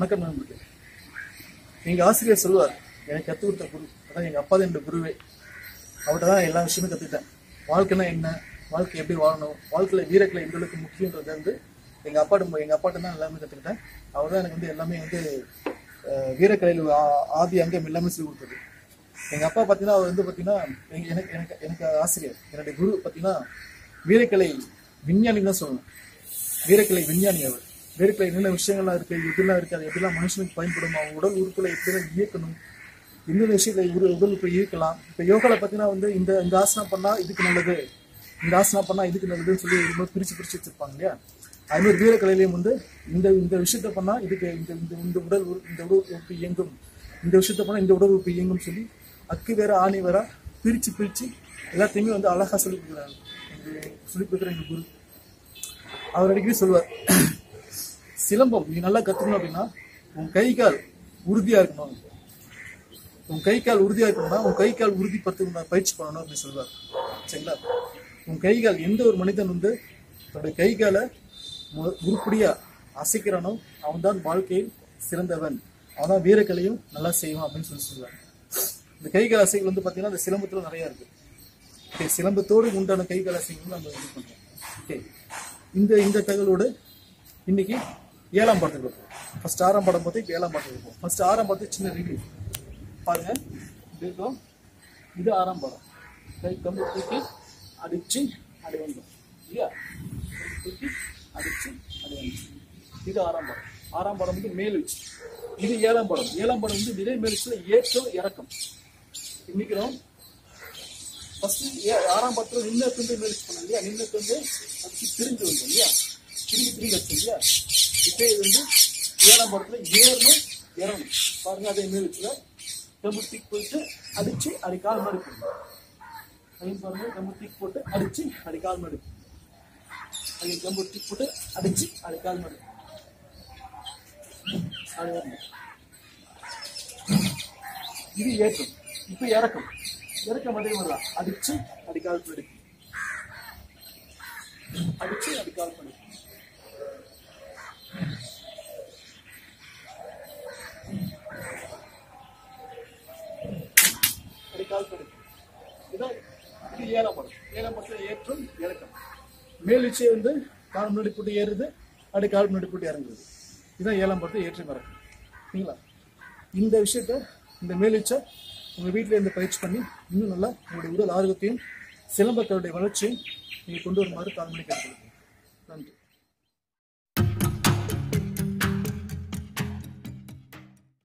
வணக்கம் நண்பர்களே எங்கள் ஆசிரியர் சொல்லுவார் எனக்கு கற்றுக் கொடுத்த குரு. அதான் எங்கள் அப்பா தான் என்னோட குருவே. அவர்கிட்ட தான் எல்லா விஷயமும் கற்றுக்கிட்டேன் வாழ்க்கைனா என்ன? வாழ்க்கை எப்படி வாழணும்? வாழ்க்கையில் வீரக்கலை எந்த அளவுக்கு முக்கியன்றது வந்து எங்கள் அப்பாட்ட எங்கள் அப்பாட்ட தான் எல்லாமே கற்றுக்கிட்டேன் அவர் தான் எனக்கு வந்து எல்லாமே வந்து வீரக்கலையில் ஆதி அங்கம் எல்லாமே சொல்லி கொடுத்தது. எங்கள் அப்பா பார்த்தீங்கன்னா அவர் வந்து பார்த்தீங்கன்னா எங்கள் எனக்கு எனக்கு எனக்கு ஆசிரியர். என்னுடைய குரு பார்த்தீங்கன்னா வீரக்கலை விஞ்ஞானி தான் சொல்லணும். வீரக்கலை விஞ்ஞானி அவர். வீரக்கலை என்னென்ன விஷயங்கள்லாம் இருக்கு எதுலாம் இருக்கு அது எப்படிலாம் மனுஷனுக்கு பயன்படும் அவங்க உடல் உறுப்புகளை எப்படிலாம் இயக்கணும் எந்தெந்த விஷயத்தை உடல் உடல் இயக்கலாம். இப்போ யோகாவில் பார்த்தீங்கன்னா வந்து இந்த இந்த ஆசனம் பண்ணா இதுக்கு நல்லது இந்த ஆசனம் பண்ணா இதுக்கு நல்லதுன்னு சொல்லி ரொம்ப பிரித்து பிரிச்சு பிரிச்சு வச்சிருப்பாங்க இல்லையா? அது மாதிரி வீரக்கலையிலையும் வந்து இந்த இந்த விஷயத்த பண்ணா இதுக்கு இந்த இந்த இந்த உடல் இந்த உடல் உறுப்பு இயங்கும். இந்த விஷயத்த பண்ணா இந்த உடல் உறுப்பு இயங்கும் சொல்லி அக்கு வேற ஆணி வேற பிரிச்சு பிரிச்சு எல்லாத்தையுமே வந்து அழகா சொல்லி கொடுக்குறாங்க. சொல்லி கொடுக்குற எங்க குரு. அவர் அடிக்கடி சொல்லுவார். சிலம்பம். நீ நல்லா கத்துக்கணும் அப்படின்னா உன் கை கால் உறுதியா இருக்கணும். உன் கை கால் உறுதியா இருக்கணும்னா உன் கை கால் உறுதிப்படுத்த பயிற்சி பண்ணணும் அப்படின்னு சொல்லுவார். சரிங்களா? உன் கை கால் எந்த ஒரு மனிதன் வந்து தன்னுடைய கை காலை மு- உருப்படியா அசைக்கிறானோ அவன்தான் வாழ்க்கையில் சிறந்தவன். அவன்தான் வீரக்கலையும் நல்லா செய்வான் அப்படின்னு சொல்லி சொல்லுவாங்க இந்த கை கால் அசைகள் வந்து பாத்தீங்கன்னா அந்த சிலம்பத்துல நிறைய இருக்கு. ஓகே சிலம்பத்தோடு உண்டான கை கால் அசைகள் நம்ம இது பண்றோம். ஓகே இந்த இந்த தகவலோடு இன்னைக்கு ஏழாம் படத்துக்கு இருப்போம் ஃபர்ஸ்ட் ஆறாம் படம் பார்த்து இப்போ ஏழாம் படத்துக்கு இருப்போம் ஃபஸ்ட் ஆறாம் பார்த்து சின்ன ரிவ்யூ பாருங்க. இது இருக்கும் இது ஆறாம் படம். கை கம்பு தூக்கி அடிச்சு அடி வந்தோம் இல்லையா? தூக்கி அடிச்சு அடி வந்தோம் இது ஆறாம் படம். ஆறாம் படம் வந்து மேலுச்சு இது ஏழாம் படம். ஏழாம் படம் வந்து விதை மேலுச்சுல ஏற்றம் இறக்கம். இன்னைக்கிலும் ஃபஸ்ட்டு ஏ ஆறாம் படத்தில் நின்று துண்டு மேலிச்சு பண்ணோம் இல்லையா? நின்று வந்து அதுக்கு திரும்பி வந்தோம் இல்லையா? திரும்பி திரும்பி வச்சோம் இல்லையா? இப்போ இது வந்து ஏழாம் படத்துல ஏறணும். இறங்கணும் பாருங்க அதே மேலிச்சுல கம்பு போயிட்டு அடிச்சு அடி கால் அதையும் பாருங்க கம்பு போட்டு அடிச்சு அடி கால் அதையும் கம்பு தீக் போட்டு அடிச்சு அடி கால் இது ஏற்றம். இப்ப இறக்கம். இறக்கம் அதே மாதிரிதான் அடிச்சு அடிக்கால் படி அடிச்சு அடிக்கால் படி அடிக்கால் இதான் இது ஏழாம் படம் ஏழாம் ஏற்றம் இறக்கம் மேல் வந்து கால் முன்னாடி போட்டு ஏறுது அடி கால் முன்னாடி போட்டு இறங்குது. இதான் ஏழாம் படத்துல ஏற்றம் இறக்கம் சரிங்களா இந்த விஷயத்த இந்த மேலிச்சை உங்கள் வீட்டில் இருந்து பயிற்சி பண்ணி இன்னும் நல்லா உங்களுடைய உடல் ஆரோக்கியத்தையும் சிலம்பத்தருடைய வளர்ச்சியும் நீங்கள் கொண்டு வருமாறு தாழ்மணி கேட்டுக்கொள்கிறேன் நன்றி